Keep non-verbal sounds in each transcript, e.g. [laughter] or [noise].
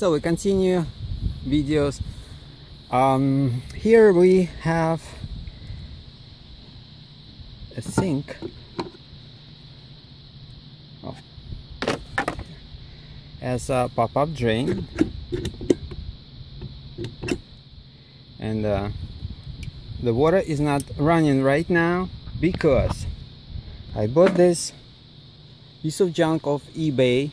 so we continue videos um, here we have a sink oh. as a pop-up drain and uh, the water is not running right now because I bought this piece of junk off eBay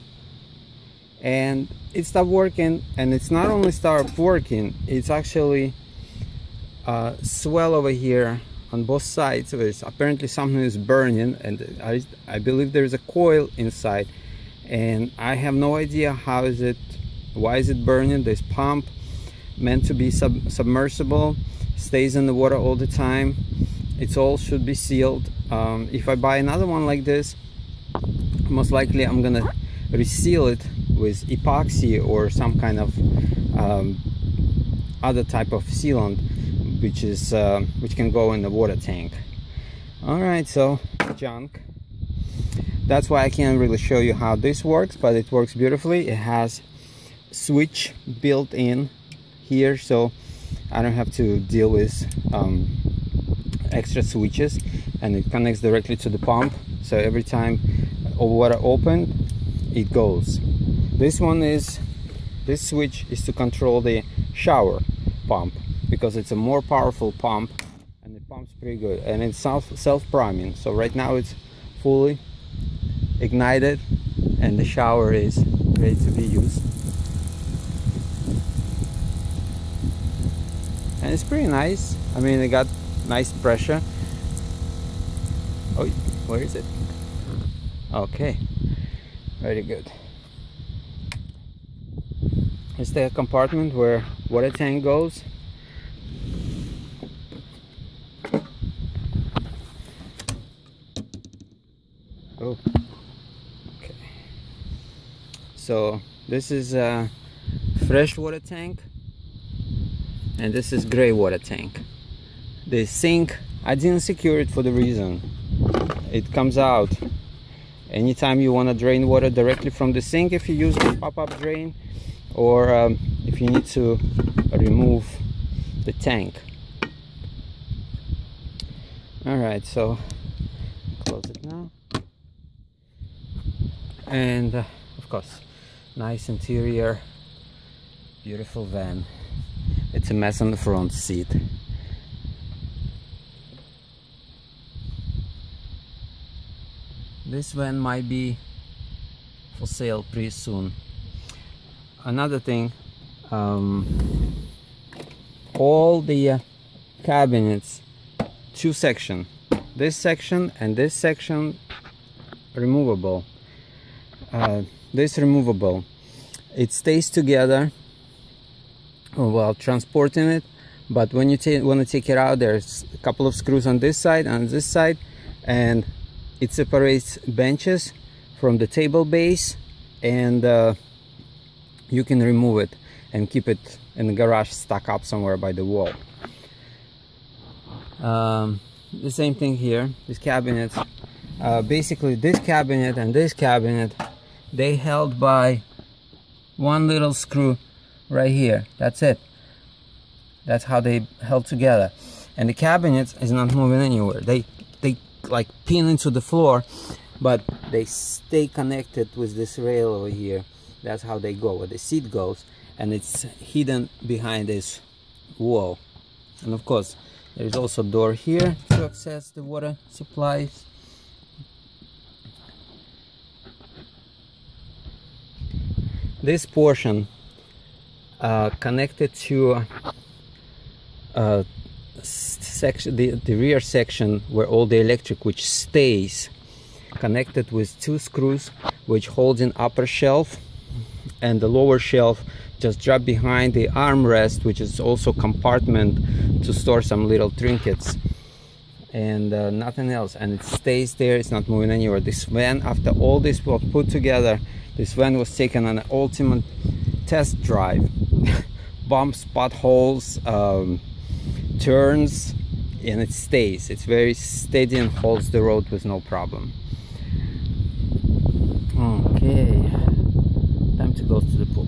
and it stopped working and it's not only stopped working it's actually uh, swell over here on both sides. Of it apparently something is burning and I, I believe there's a coil inside. And I have no idea how is it why is it burning? This pump meant to be sub submersible stays in the water all the time. It's all should be sealed. Um, if I buy another one like this most likely I'm gonna reseal it with epoxy or some kind of um, other type of sealant which is uh, which can go in the water tank. All right so junk. That's why I can't really show you how this works but it works beautifully. It has switch built in here so I don't have to deal with um, extra switches and it connects directly to the pump. So every time water open it goes. This one is this switch is to control the shower pump because it's a more powerful pump and it pumps pretty good. And it's self self-priming. So right now it's fully ignited and the shower is ready to be used. And it's pretty nice. I mean it got nice pressure. Oh where is it? Okay very good. It's the compartment where water tank goes. Oh okay. So this is a fresh water tank and this is gray water tank. The sink I didn't secure it for the reason. It comes out anytime you want to drain water directly from the sink if you use the pop-up drain or um, if you need to remove the tank. All right so close it now. And uh, of course nice interior beautiful van. It's a mess on the front seat this van might be for sale pretty soon. Another thing um, all the uh, cabinets two section. This section and this section removable. Uh, this removable. It stays together while transporting it but when you want to take it out there's a couple of screws on this side and this side and it separates benches from the table base and uh, you can remove it and keep it in the garage stuck up somewhere by the wall. Um, the same thing here these cabinets. Uh, basically this cabinet and this cabinet they held by one little screw right here. That's it. That's how they held together. And the cabinet is not moving anywhere. They they like pin into the floor but they stay connected with this rail over here. That's how they go where the seat goes and it's hidden behind this wall. And of course there's also a door here to access the water supplies. This portion uh, connected to uh, section the, the rear section where all the electric which stays connected with two screws which holds an upper shelf and the lower shelf just drop behind the armrest which is also compartment to store some little trinkets. And uh, nothing else. And it stays there. It's not moving anywhere. This van after all this was put together this van was taken on an ultimate test drive. [laughs] Bumps potholes um, turns and it stays. It's very steady and holds the road with no problem. Okay time to go to the pool